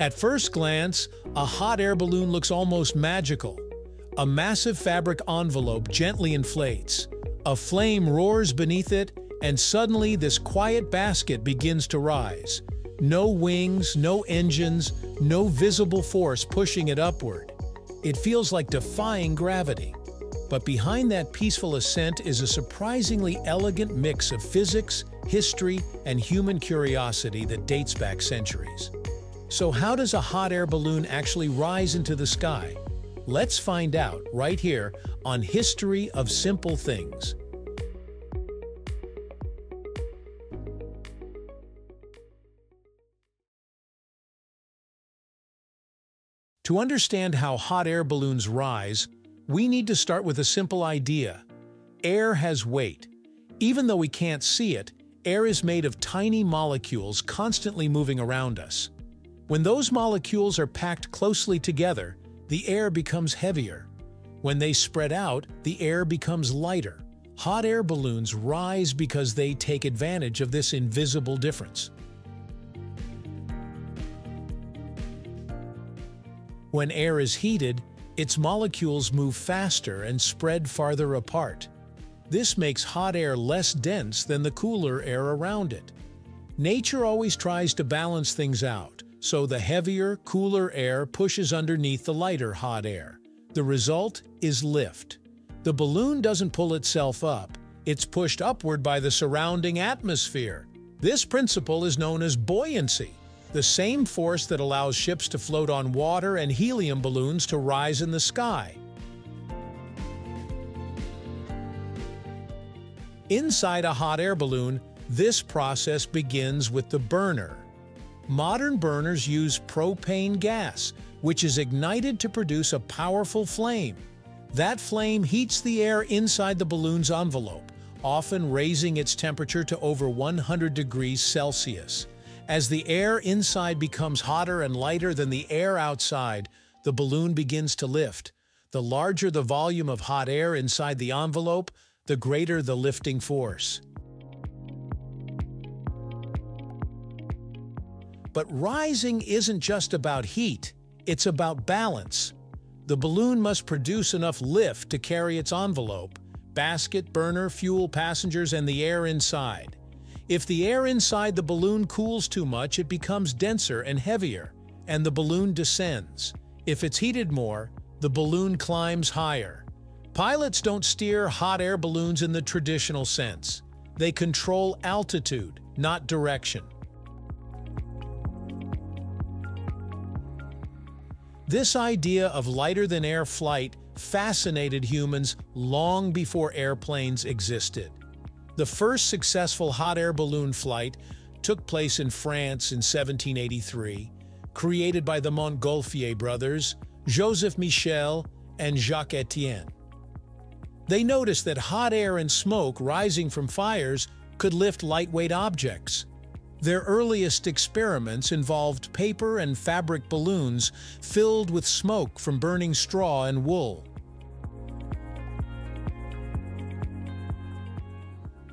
At first glance, a hot air balloon looks almost magical. A massive fabric envelope gently inflates. A flame roars beneath it, and suddenly this quiet basket begins to rise. No wings, no engines, no visible force pushing it upward. It feels like defying gravity. But behind that peaceful ascent is a surprisingly elegant mix of physics, history, and human curiosity that dates back centuries. So how does a hot air balloon actually rise into the sky? Let's find out right here on History of Simple Things. To understand how hot air balloons rise, we need to start with a simple idea. Air has weight. Even though we can't see it, air is made of tiny molecules constantly moving around us. When those molecules are packed closely together, the air becomes heavier. When they spread out, the air becomes lighter. Hot air balloons rise because they take advantage of this invisible difference. When air is heated, its molecules move faster and spread farther apart. This makes hot air less dense than the cooler air around it. Nature always tries to balance things out, so the heavier, cooler air pushes underneath the lighter hot air. The result is lift. The balloon doesn't pull itself up, it's pushed upward by the surrounding atmosphere. This principle is known as buoyancy, the same force that allows ships to float on water and helium balloons to rise in the sky. Inside a hot air balloon, this process begins with the burner, Modern burners use propane gas, which is ignited to produce a powerful flame. That flame heats the air inside the balloon's envelope, often raising its temperature to over 100 degrees Celsius. As the air inside becomes hotter and lighter than the air outside, the balloon begins to lift. The larger the volume of hot air inside the envelope, the greater the lifting force. But rising isn't just about heat, it's about balance. The balloon must produce enough lift to carry its envelope, basket, burner, fuel, passengers, and the air inside. If the air inside the balloon cools too much, it becomes denser and heavier, and the balloon descends. If it's heated more, the balloon climbs higher. Pilots don't steer hot air balloons in the traditional sense. They control altitude, not direction. This idea of lighter-than-air flight fascinated humans long before airplanes existed. The first successful hot air balloon flight took place in France in 1783, created by the Montgolfier brothers, Joseph Michel and Jacques Etienne. They noticed that hot air and smoke rising from fires could lift lightweight objects, their earliest experiments involved paper and fabric balloons filled with smoke from burning straw and wool.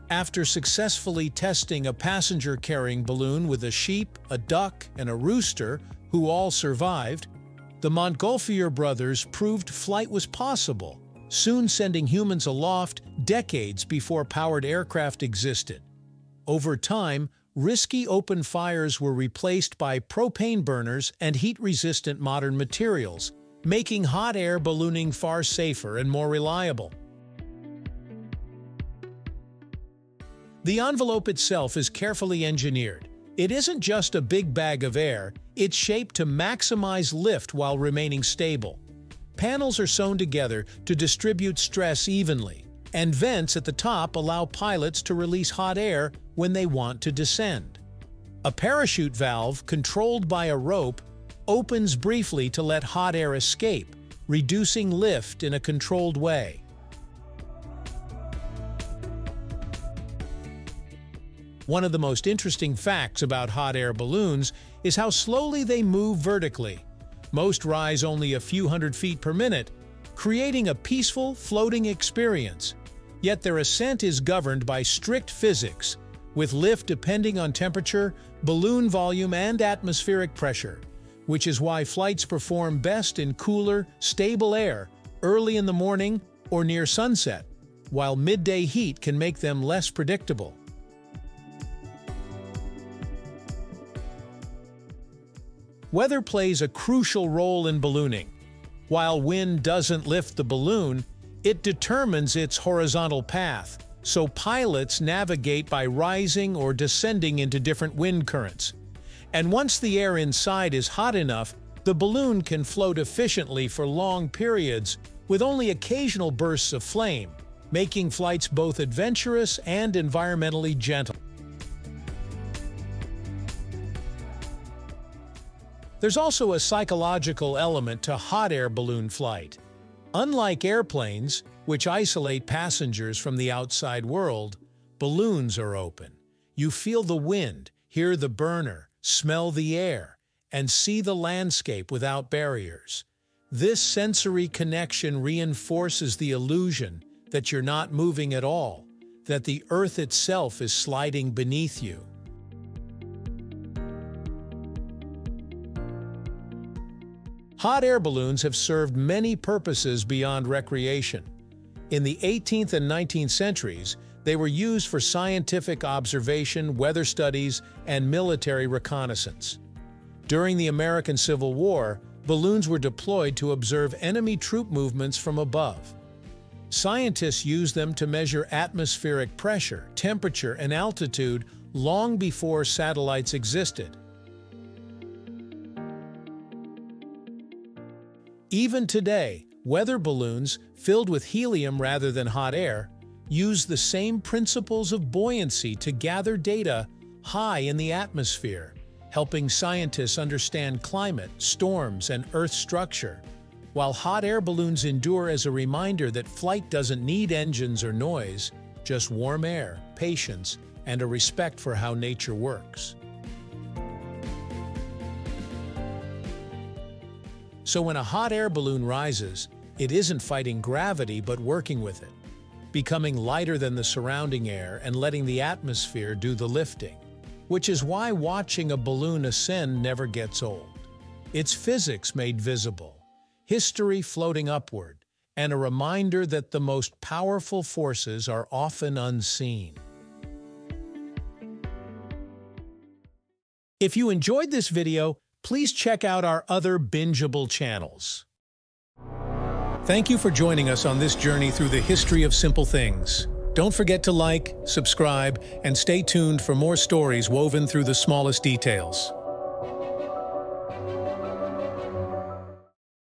After successfully testing a passenger-carrying balloon with a sheep, a duck, and a rooster, who all survived, the Montgolfier brothers proved flight was possible, soon sending humans aloft decades before powered aircraft existed. Over time, risky open fires were replaced by propane burners and heat-resistant modern materials, making hot air ballooning far safer and more reliable. The envelope itself is carefully engineered. It isn't just a big bag of air, it's shaped to maximize lift while remaining stable. Panels are sewn together to distribute stress evenly, and vents at the top allow pilots to release hot air when they want to descend. A parachute valve, controlled by a rope, opens briefly to let hot air escape, reducing lift in a controlled way. One of the most interesting facts about hot air balloons is how slowly they move vertically. Most rise only a few hundred feet per minute, creating a peaceful, floating experience. Yet their ascent is governed by strict physics, with lift depending on temperature, balloon volume, and atmospheric pressure. which is why flights perform best in cooler, stable air early in the morning or near sunset, while midday heat can make them less predictable. Weather plays a crucial role in ballooning. While wind doesn't lift the balloon, it determines its horizontal path, so pilots navigate by rising or descending into different wind currents. And once the air inside is hot enough, the balloon can float efficiently for long periods with only occasional bursts of flame, making flights both adventurous and environmentally gentle. There's also a psychological element to hot air balloon flight. Unlike airplanes, which isolate passengers from the outside world, balloons are open. You feel the wind, hear the burner, smell the air, and see the landscape without barriers. This sensory connection reinforces the illusion that you're not moving at all, that the earth itself is sliding beneath you. Hot air balloons have served many purposes beyond recreation. In the 18th and 19th centuries, they were used for scientific observation, weather studies, and military reconnaissance. During the American Civil War, balloons were deployed to observe enemy troop movements from above. Scientists used them to measure atmospheric pressure, temperature, and altitude long before satellites existed. Even today, weather balloons, filled with helium rather than hot air, use the same principles of buoyancy to gather data high in the atmosphere, helping scientists understand climate, storms, and Earth structure. While hot air balloons endure as a reminder that flight doesn't need engines or noise, just warm air, patience, and a respect for how nature works. So when a hot air balloon rises, it isn't fighting gravity but working with it, becoming lighter than the surrounding air and letting the atmosphere do the lifting. Which is why watching a balloon ascend never gets old. It's physics made visible, history floating upward, and a reminder that the most powerful forces are often unseen. If you enjoyed this video, please check out our other bingeable channels. Thank you for joining us on this journey through the history of simple things. Don't forget to like, subscribe, and stay tuned for more stories woven through the smallest details.